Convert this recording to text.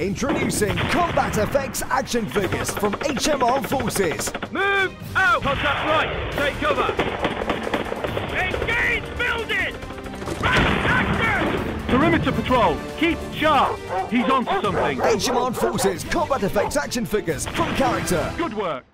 Introducing Combat Effects action figures from H.M. Armed Forces. Move out! Contact right! Take cover! Engage building! Action! Perimeter patrol! Keep sharp! He's onto something! H.M. Armed Forces Combat Effects action figures from Character. Good work!